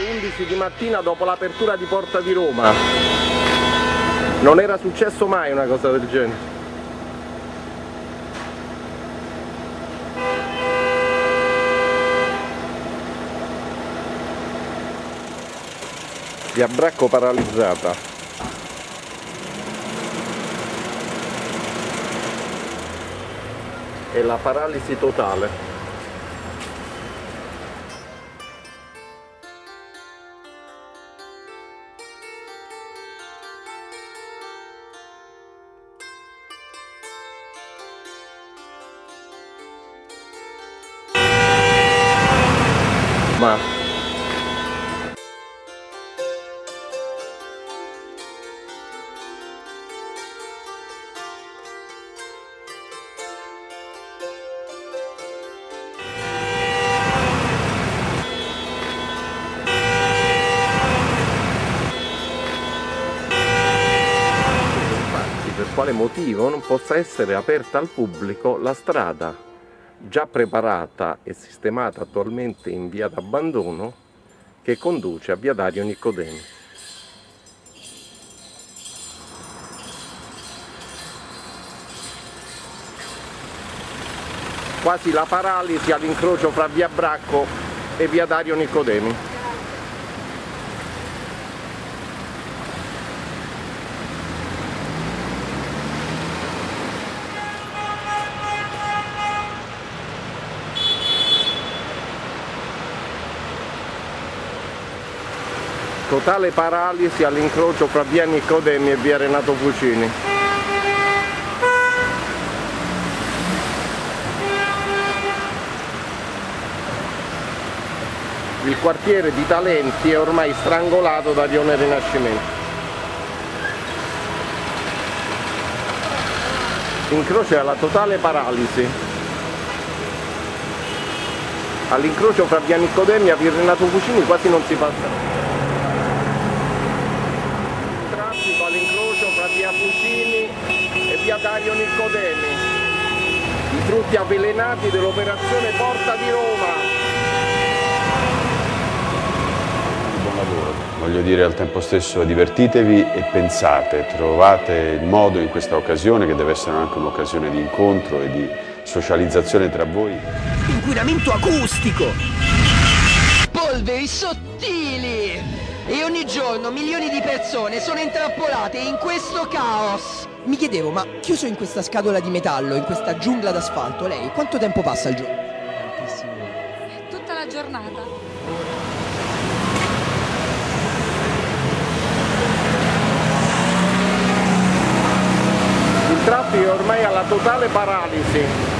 11 di mattina dopo l'apertura di Porta di Roma. Non era successo mai una cosa del genere. Via Bracco paralizzata. È la paralisi totale. Ma per quale motivo non possa essere aperta al pubblico la strada già preparata e sistemata attualmente in via d'abbandono che conduce a via Dario Nicodemi. Quasi la paralisi all'incrocio fra via Bracco e via Dario Nicodemi. Totale paralisi all'incrocio fra via Nicodemi e via Renato Fucini. Il quartiere di Talenti è ormai strangolato da Rione Rinascimento. L'incrocio è alla totale paralisi. All'incrocio fra via Nicodemi e via Renato Fucini quasi non si passa. traffico all'incrocio fra via Fucini e via Dario Nicodemi. I frutti avvelenati dell'operazione Porta di Roma. Buon lavoro. Voglio dire al tempo stesso divertitevi e pensate, trovate il modo in questa occasione, che deve essere anche un'occasione di incontro e di socializzazione tra voi. Inquinamento acustico! Polveri sottili! E ogni giorno milioni di persone sono intrappolate in questo caos! Mi chiedevo, ma chiuso in questa scatola di metallo, in questa giungla d'asfalto, lei quanto tempo passa al giorno? Tutta la giornata. Il traffico è ormai alla totale paralisi.